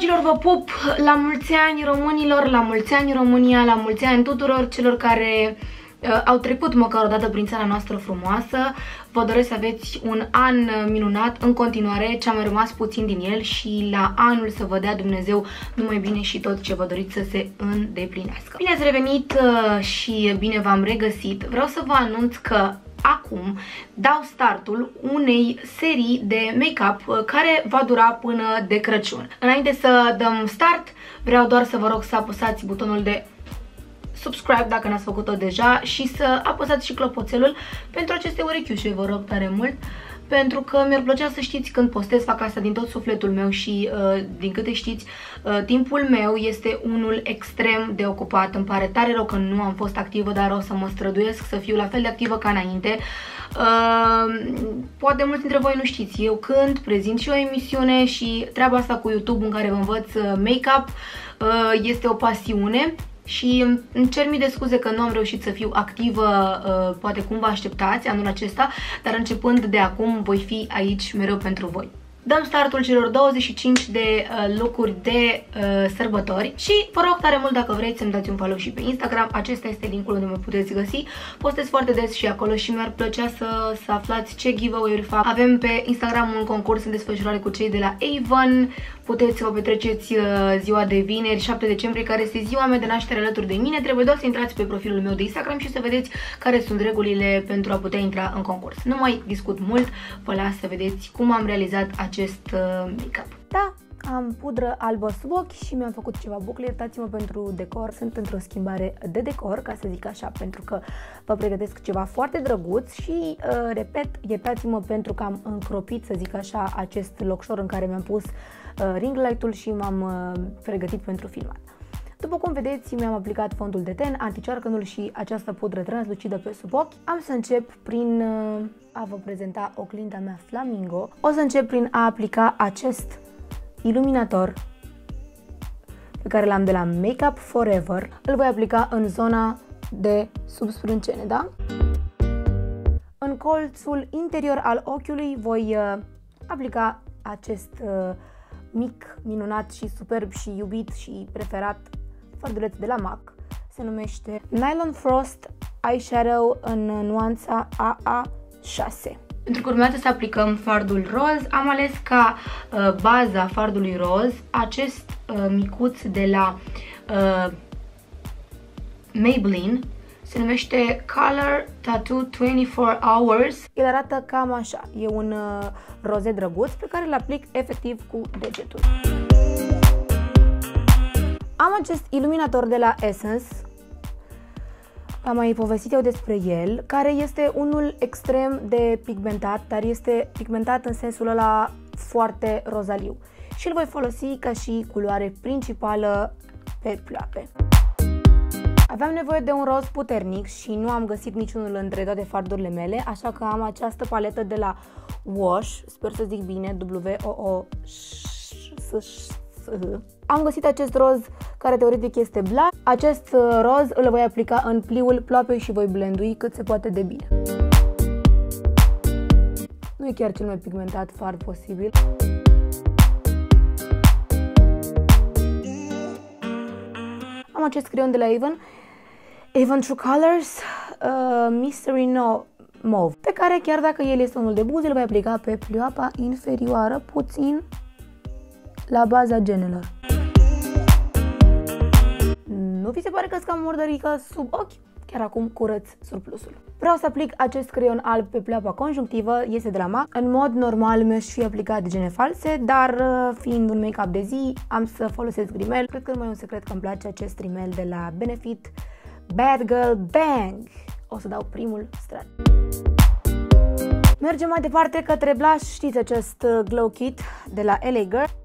Dragilor, vă pup la mulți ani românilor, la mulți ani România, la mulți ani tuturor celor care uh, au trecut măcar o dată prin țara noastră frumoasă. Vă doresc să aveți un an minunat în continuare, ce a mai rămas puțin din el și la anul să vă dea Dumnezeu numai bine și tot ce vă doriți să se îndeplinească. Bine ați revenit uh, și bine v-am regăsit. Vreau să vă anunț că acum dau startul unei serii de make-up uh, care va dura până de Crăciun. Înainte să dăm start, vreau doar să vă rog să apăsați butonul de subscribe dacă n-ați făcut-o deja și să apăsați și clopoțelul pentru aceste urechiușe, vă rog tare mult pentru că mi-ar plăcea să știți când postez, fac asta din tot sufletul meu și uh, din câte știți, uh, timpul meu este unul extrem de ocupat. Îmi pare tare rău că nu am fost activă, dar o să mă străduiesc să fiu la fel de activă ca înainte. Uh, poate mulți dintre voi nu știți, eu când prezint și o emisiune și treaba asta cu YouTube în care vă învăț uh, make-up uh, este o pasiune și îmi cer mii de scuze că nu am reușit să fiu activă, uh, poate cum vă așteptați anul acesta, dar începând de acum voi fi aici mereu pentru voi. Dăm startul celor 25 de uh, locuri de uh, sărbători și vă rog tare mult dacă vreți să-mi dați un follow și pe Instagram, acesta este linkul unde mă puteți găsi. Postez foarte des și acolo și mi-ar plăcea să, să aflați ce giveaway-uri fac. Avem pe Instagram un concurs în desfășurare cu cei de la Avon, puteți să vă petreceți uh, ziua de vineri, 7 decembrie, care este ziua mea de naștere alături de mine. Trebuie doar să intrați pe profilul meu de Instagram și să vedeți care sunt regulile pentru a putea intra în concurs. Nu mai discut mult, vă las să vedeți cum am realizat acest uh, make-up. Da, am pudră albă sub ochi și mi-am făcut ceva bucle, iertați-mă pentru decor, sunt într-o schimbare de decor, ca să zic așa, pentru că vă pregătesc ceva foarte drăguț și, uh, repet, iertați-mă pentru că am încropit, să zic așa, acest locșor în care mi-am pus uh, ring light-ul și m-am uh, pregătit pentru filmat. După cum vedeți, mi-am aplicat fondul de ten, anticearcănul și această pudră translucidă pe sub ochi. Am să încep prin uh, a vă prezenta oglinda mea Flamingo. O să încep prin a aplica acest iluminator pe care l-am de la Makeup Forever. Îl voi aplica în zona de sub sprâncene, da? În colțul interior al ochiului voi uh, aplica acest uh, mic, minunat și superb și iubit și preferat farduleț de la MAC. Se numește Nylon Frost Eyeshadow în nuanța AA6. Pentru că urmează să aplicăm fardul roz, am ales ca uh, baza fardului roz acest uh, micuț de la uh, Maybelline. Se numește Color Tattoo 24 Hours. El arată cam așa. E un uh, roze drăguț pe care îl aplic efectiv cu degetul. Am acest iluminator de la Essence, am mai povestit eu despre el, care este unul extrem de pigmentat, dar este pigmentat în sensul ăla foarte rozaliu. Și îl voi folosi ca și culoare principală pe ploape. Aveam nevoie de un roz puternic și nu am găsit niciunul între toate fardurile mele, așa că am această paletă de la Wash, sper să zic bine, W-O-O-S am găsit acest roz care teoretic este blan. Acest uh, roz îl voi aplica în pliul ploapei și voi blendui cât se poate de bine. Nu e chiar cel mai pigmentat fard posibil. Am acest creion de la Avon, Avon True Colors uh, Mystery No Mauve, pe care chiar dacă el este unul de buze, îl voi aplica pe plioapa inferioară, puțin la baza genelor. Nu vi se pare că scam murdărică sub ochi? Chiar acum curăț surplusul. Vreau să aplic acest creion alb pe pleoapa conjunctivă, este de la MAC. În mod normal mi-aș fi aplicat gene false, dar uh, fiind un make-up de zi, am să folosesc rimel. Cred că nu mai e un secret că îmi place acest rimel de la Benefit Bad Girl Bang. O să dau primul strat. Mergem mai departe către blush, știți acest uh, glow kit de la LA Girl.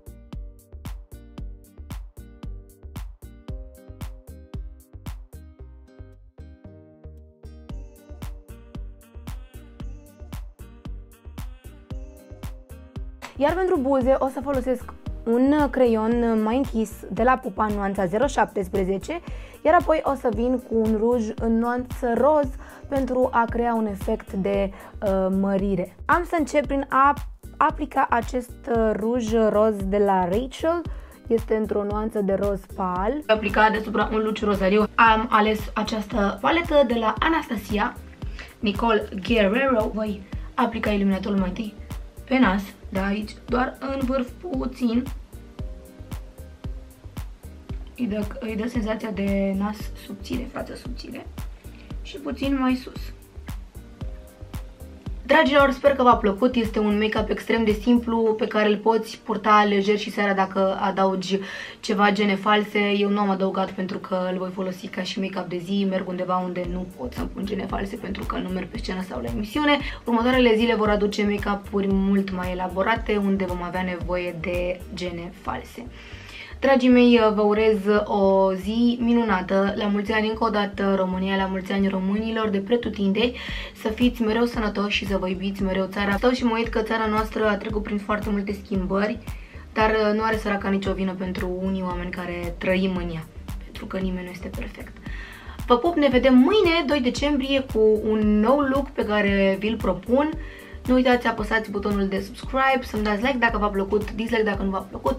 Iar pentru buze o să folosesc un creion mai închis de la Pupa în nuanța 017, iar apoi o să vin cu un ruj în nuanță roz pentru a crea un efect de uh, mărire. Am să încep prin a aplica acest uh, ruj roz de la Rachel. este într-o nuanță de roz pal. Aplicat deasupra un luci rozariu. Am ales această paletă de la Anastasia, Nicole Guerrero. Voi aplica iluminatorul mai întâi pe nas, de aici, doar în vârf puțin. Îi dă, îi dă senzația de nas subțire, față subțire și puțin mai sus. Dragilor, sper că v-a plăcut, este un make-up extrem de simplu pe care îl poți purta lejer și seara dacă adaugi ceva gene false. Eu nu am adăugat pentru că îl voi folosi ca și make-up de zi, merg undeva unde nu pot să pun gene false pentru că nu merg pe scenă sau la emisiune. Următoarele zile vor aduce make-up-uri mult mai elaborate unde vom avea nevoie de gene false. Dragii mei, vă urez o zi minunată, la mulți ani încă o dată România, la mulți ani românilor de pretutindeni, să fiți mereu sănătoși și să vă iubiți mereu țara. Stau și mă uit că țara noastră a trecut prin foarte multe schimbări, dar nu are săraca nicio vină pentru unii oameni care trăim în ea, pentru că nimeni nu este perfect. Vă pup, ne vedem mâine, 2 decembrie, cu un nou look pe care vi-l propun. Nu uitați să apăsați butonul de subscribe, să-mi dați like dacă v-a plăcut, dislike dacă nu v-a plăcut.